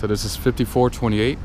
So this is 5428.